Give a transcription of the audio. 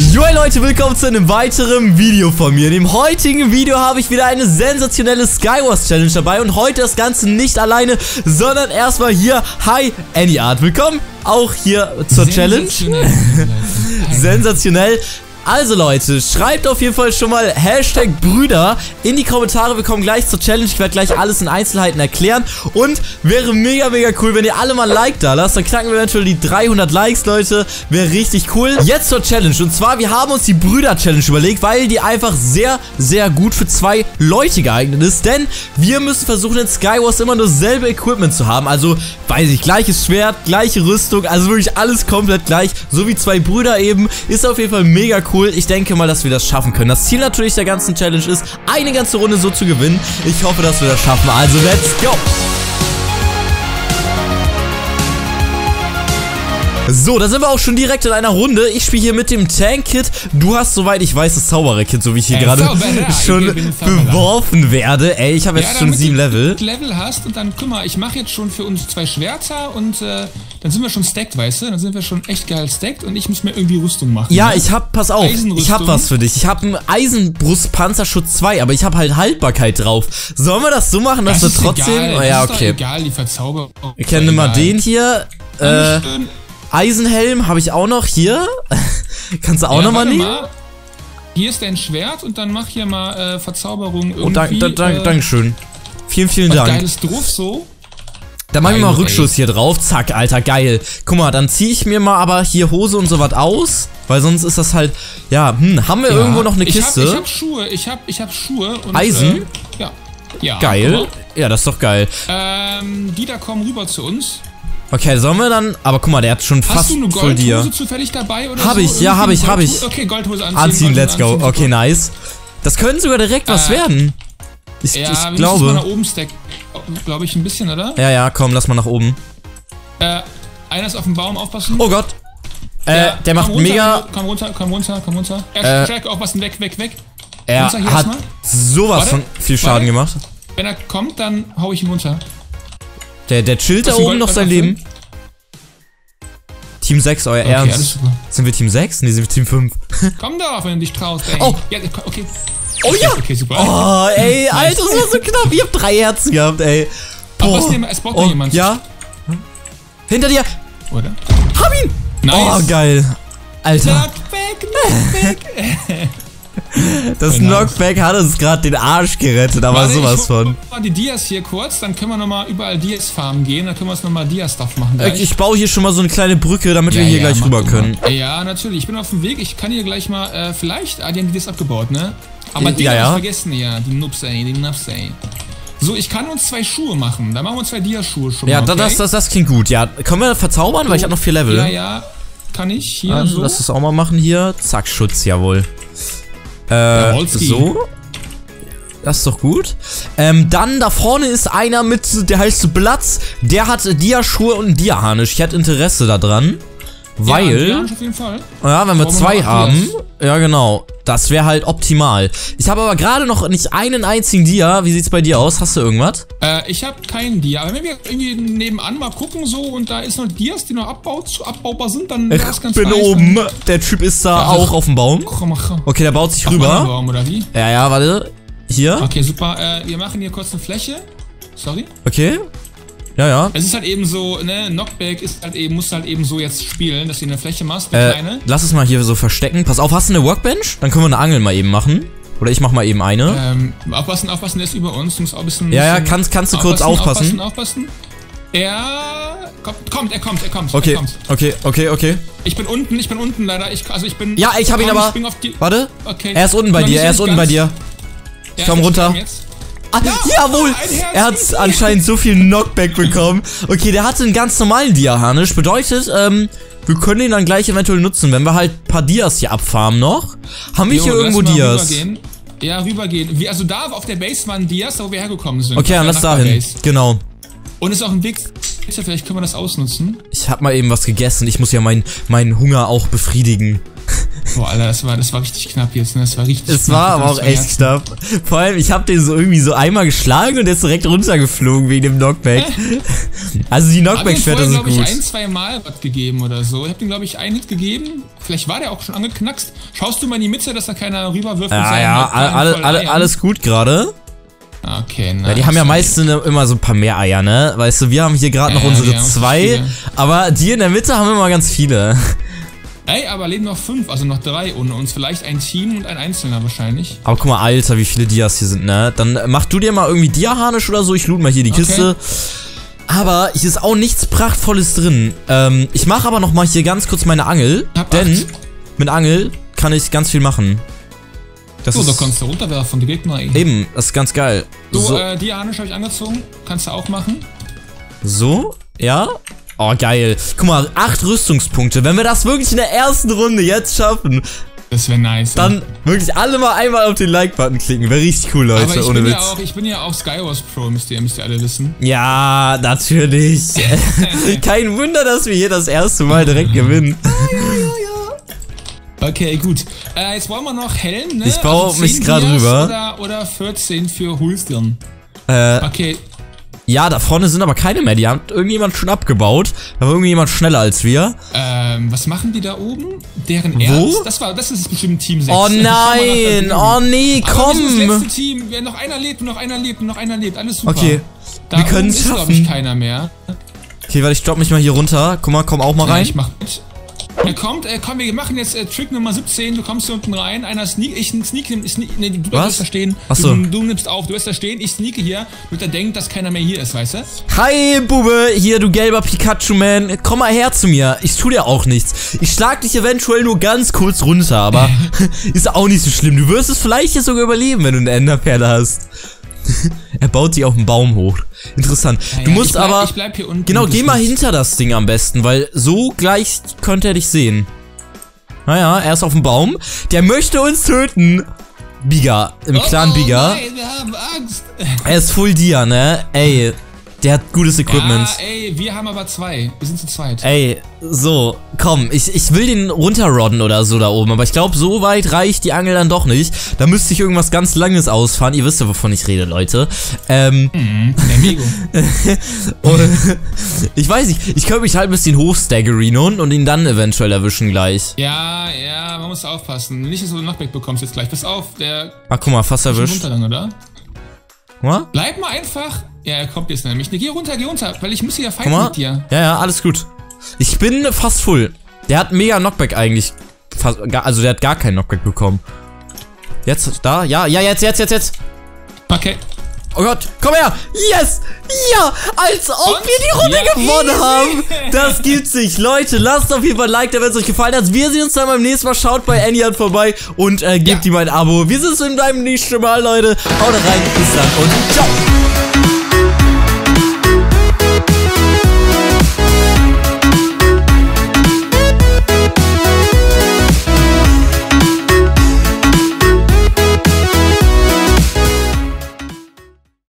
Jo Leute, willkommen zu einem weiteren Video von mir. In dem heutigen Video habe ich wieder eine sensationelle Skywars Challenge dabei und heute das Ganze nicht alleine, sondern erstmal hier, hi Anyart, willkommen auch hier zur Challenge. Sensationell. Also Leute, schreibt auf jeden Fall schon mal Hashtag Brüder in die Kommentare. Wir kommen gleich zur Challenge. Ich werde gleich alles in Einzelheiten erklären. Und wäre mega, mega cool, wenn ihr alle mal ein Like da lasst. Dann knacken wir eventuell die 300 Likes, Leute. Wäre richtig cool. Jetzt zur Challenge. Und zwar, wir haben uns die Brüder-Challenge überlegt, weil die einfach sehr, sehr gut für zwei Leute geeignet ist. Denn wir müssen versuchen, in Skywars immer nur dasselbe Equipment zu haben. Also, weiß ich, gleiches Schwert, gleiche Rüstung. Also wirklich alles komplett gleich. So wie zwei Brüder eben. Ist auf jeden Fall mega cool cool. Ich denke mal, dass wir das schaffen können. Das Ziel natürlich der ganzen Challenge ist, eine ganze Runde so zu gewinnen. Ich hoffe, dass wir das schaffen. Also, let's go! So, da sind wir auch schon direkt in einer Runde. Ich spiele hier mit dem Tank-Kit. Du hast, soweit ich weiß, das Zauberer-Kit, so wie ich hier äh, gerade schon beworfen werde. Ey, ich habe jetzt ja, schon sieben Level. Du Level hast und dann, guck mal, ich mache jetzt schon für uns zwei Schwerter und äh, dann sind wir schon stacked, weißt du? Dann sind wir schon echt geil stacked und ich muss mir irgendwie Rüstung machen. Ja, ne? ich hab, pass auf, ich hab was für dich. Ich hab einen Eisenbrustpanzerschutz 2, aber ich hab halt Haltbarkeit drauf. Sollen wir das so machen, dass das wir trotzdem... Egal, oh, ja, okay. egal, die Verzauberung. Wir kennen mal den hier. Äh, Eisenhelm habe ich auch noch hier. Kannst du auch ja, noch mal nehmen? Mal. Hier ist dein Schwert und dann mach hier mal äh, Verzauberung irgendwie. Oh, dank, dank, dank, äh, Dankeschön. Vielen, vielen Dank. Geiles drauf so. Da mach ich mal Rückschuss ey. hier drauf. Zack, Alter, geil. Guck mal, dann ziehe ich mir mal aber hier Hose und sowas aus. Weil sonst ist das halt, ja, hm, haben wir ja, irgendwo noch eine Kiste? Ich hab, ich hab Schuhe, ich hab, ich hab Schuhe. Und, Eisen? Äh, ja. Ja. Geil. Ja, das ist doch geil. Ähm, die da kommen rüber zu uns. Okay, sollen wir dann. Aber guck mal, der hat schon Hast fast du eine voll dir. zufällig dabei oder Hab so? ich, ja, hab ich, hab ich. Okay, Goldhose anziehen. Anziehen, let's go. Okay, nice. Das könnte sogar direkt äh, was werden. Ich, ja, ich glaube. Mal nach oben stack, glaube ich, ein bisschen, oder? Ja, ja, komm, lass mal nach oben. Äh, einer ist auf dem Baum, aufpassen. Oh Gott. Äh, ja, der macht runter, mega. Komm runter, komm runter, komm runter. Er äh, Track, aufpassen, weg, weg, weg. Er hat sowas Warte, von viel Schaden Warte. gemacht. Wenn er kommt, dann hau ich ihn runter. Der, der chillt da oben noch sein Leben. Team 6, euer okay, Ernst. Sind wir Team 6? Nee, sind wir Team 5. Komm doch, wenn du dich traust, ey. Oh! Ja, okay. Oh ja! Okay, super. Oh, ey, Alter, das war so knapp. Ich hab drei Herzen gehabt, ey. Boah. Aber es braucht oh, jemand. Ja? Hinter dir! Oder? Hab ihn! Nice. Oh, geil. Alter. Knockback, Knockback. Das Knockback hat uns gerade den Arsch gerettet, aber Warte, sowas von. mal die Dias hier kurz, dann können wir nochmal überall Dias farmen gehen, dann können wir uns nochmal Dias-Stuff machen gleich. Ich baue hier schon mal so eine kleine Brücke, damit ja, wir hier ja, gleich rüber können. Ja, natürlich. Ich bin auf dem Weg. Ich kann hier gleich mal, äh, vielleicht, ah, die haben die Dias abgebaut, ne? Aber die ja, ja. vergessen ja, die Nubs, ey, die Nubs, ey. So, ich kann uns zwei Schuhe machen. Da machen wir zwei Dia-Schuhe schon ja, mal. Ja, okay? das, das, das klingt gut. Ja, können wir verzaubern? So, weil ich habe noch vier Level. Ja, ja. Kann ich hier also, so. Lass das auch mal machen hier. Zack, Schutz, jawohl. Äh, so. Das ist doch gut. Ähm, dann da vorne ist einer mit, der heißt Platz. Der hat Dia-Schuhe und Dia-Harnisch. Ich hätte Interesse daran. Weil. Ja. Ja, wenn wir Warum zwei haben. Ja, genau. Das wäre halt optimal. Ich habe aber gerade noch nicht einen einzigen Dia. Wie sieht's bei dir aus? Hast du irgendwas? Äh, ich habe keinen Dia. Aber wenn wir irgendwie nebenan mal gucken so und da ist noch Dias, die noch abbaut, abbaubar sind, dann wäre das ganz Ich bin nice. oben. Der Typ ist da ja, auch auf dem Baum. Okay, der baut sich auf rüber. Baum, oder wie? Ja, ja, warte. Hier. Okay, super. Äh, wir machen hier kurz eine Fläche. Sorry. Okay. Ja, ja. Es ist halt eben so, ne, Knockback ist halt eben, musst halt eben so jetzt spielen, dass du eine Fläche machst, eine äh, kleine. Lass es mal hier so verstecken. Pass auf, hast du eine Workbench? Dann können wir eine Angel mal eben machen. Oder ich mach mal eben eine. Ähm, aufpassen, aufpassen, der ist über uns. Du musst auch ein bisschen. Ja, ja, kannst, kannst du kurz aufpassen. Aufpassen, aufpassen. Er kommt, kommt, er kommt, er kommt. Okay, er kommt. okay, okay, okay. Ich bin unten, ich bin unten leider. Ich, also ich bin. Ja, ich hab ihn aber. Warte. Okay. Er ist unten bei dir, er ist unten bei dir. Ich komm runter. Jetzt. Ah, ja, jawohl! Er hat anscheinend so viel Knockback bekommen. Okay, der hatte einen ganz normalen Dia-Harnisch. Bedeutet, ähm, wir können ihn dann gleich eventuell nutzen, wenn wir halt ein paar Dias hier abfarmen noch. Haben wir jo, hier irgendwo Dias? Rübergehen. Ja, rübergehen. Wie, also da auf der Base waren Dias, wo wir hergekommen sind. Okay, dann lass dahin. Genau. Und ist auch ein Weg. Vielleicht können wir das ausnutzen. Ich hab mal eben was gegessen. Ich muss ja meinen mein Hunger auch befriedigen. Boah, Alter, das war, das war richtig knapp jetzt, ne? Das war richtig Es war aber auch echt knapp. Vor allem, ich habe den so irgendwie so einmal geschlagen und der ist direkt runtergeflogen wegen dem Knockback. Also die Knockback-Schwerter sind glaube ich, gut. ein, zwei Mal was gegeben oder so. Ich hab ihm, glaube ich, einen Hit gegeben. Vielleicht war der auch schon angeknackst. Schaust du mal in die Mitte, dass da keiner rüberwirft? mit Ja, ja, alle, alle, alles gut gerade. Okay, nice. Ja, die haben ja meistens immer so ein paar mehr Eier, ne? Weißt du, wir haben hier gerade noch unsere zwei, aber die in der Mitte haben immer ganz viele. Ey, aber leben noch fünf, also noch drei ohne uns. Vielleicht ein Team und ein Einzelner wahrscheinlich. Aber guck mal, Alter, wie viele Dias hier sind, ne? Dann mach du dir mal irgendwie Dia-Harnisch oder so, ich loot mal hier die Okay. Kiste. Aber hier ist auch nichts Prachtvolles drin. Ähm, ich mache aber noch mal hier ganz kurz meine Angel, Hab denn acht. mit Angel kann ich ganz viel machen. Das So, da kannst du runterwerfen, die Gegner. ey. eben, das ist ganz geil. So, So, äh, Dianisch habe ich angezogen. Kannst du auch machen. so, ja. Oh, geil. Guck mal, acht Rüstungspunkte. Wenn wir das wirklich in der ersten Runde jetzt schaffen, Das wäre nice. dann wirklich alle mal einmal auf den Like-Button klicken. Wäre richtig cool, Leute, aber ich ohne bin, Witz. ja auch, ich bin ja auch Skywars Pro, müsst ihr, müsst ihr alle wissen. Ja, natürlich. Kein Wunder, dass wir hier das erste Mal direkt gewinnen. Okay, gut. Äh, jetzt wollen wir noch Helm, ne? Ich baue 10 mich Dias rüber. Oder, oder 14 für Hulstern. Äh, Okay, ja, da vorne sind aber keine mehr. Die hat irgendjemand schon abgebaut. Da war irgendjemand schneller als wir. ähm, was machen die da oben? Deren Wo? Ernst? Das war, das ist bestimmt Team 6. Oh nein, oh nee, Aber wir sind das komm. letzte Team. Wer noch einer lebt, noch einer lebt, noch einer lebt. Alles super. Okay, da wir oben können's ist, glaube schaffen. ich, keiner mehr. Okay, warte, ich droppe mich mal hier runter. Guck mal, komm auch mal Ja, rein. ich mach mit. Er kommt, äh, komm, wir machen jetzt äh, Trick Nummer 17, du kommst hier unten rein, einer sneak, ich sneak, nimm, sneak nee, du Was? wirst da stehen, Ach so. du, du nimmst auf, du wirst da stehen, ich sneake hier, damit er denkt, dass keiner mehr hier ist, weißt du? Hi, Bube, hier, du gelber Pikachu-Man. Komm mal her zu mir. Ich tu dir auch nichts. Ich schlag dich eventuell nur ganz kurz runter, aber ist auch nicht so schlimm. Du wirst es vielleicht hier sogar überleben, wenn du eine Enderperle hast. er baut sie auf den Baum hoch. Interessant. Ja, du musst ich bleib, aber... Ich bleib hier unten. Genau, geh mal hinter das Ding am besten, weil so gleich könnte er dich sehen. Naja, er ist auf dem Baum. Der möchte uns töten. Biga, im Oh, Clan oh, Biga. Nein, wir haben Angst. Er ist Full Dia, ne? Ey, der hat gutes Equipment. Ja, ey, wir haben aber zwei. Wir sind zu zweit. Ey, so, komm, ich, ich will den runterrodden oder so da oben, aber ich glaube, so weit reicht die Angel dann doch nicht. Da müsste ich irgendwas ganz Langes ausfahren. Ihr wisst ja, wovon ich rede, Leute. Ähm, Mhm, ich weiß nicht, ich könnte mich halt ein bisschen hochstaggerinon und ihn dann eventuell erwischen gleich. ja, ja, man muss aufpassen. Nicht, dass du einen Knockback bekommst jetzt gleich. Pass auf, der Ah, guck mal, fast erwischt. runter dann, oder? Mal, Bleib mal einfach. Ja, er kommt jetzt nämlich. Ne, geh runter, geh runter, weil ich muss hier fighten mit dir. Ja, ja, alles gut. Ich bin fast full. Der hat mega Knockback eigentlich. Fast, also der hat gar keinen Knockback bekommen. Jetzt, da, ja, ja, jetzt, jetzt, jetzt, jetzt. Okay. Oh Gott, komm her! Yes! Ja! Als ob Und? wir die Runde Ja, gewonnen easy. haben! Das gibt's nicht. Leute, lasst auf jeden Fall ein Like da, wenn es euch gefallen hat. Wir sehen uns dann beim nächsten Mal. Schaut bei Anyard vorbei und äh, gebt Ja. ihm ein Abo. Wir sehen uns beim nächsten Mal, Leute. Haut rein, bis dann und ciao!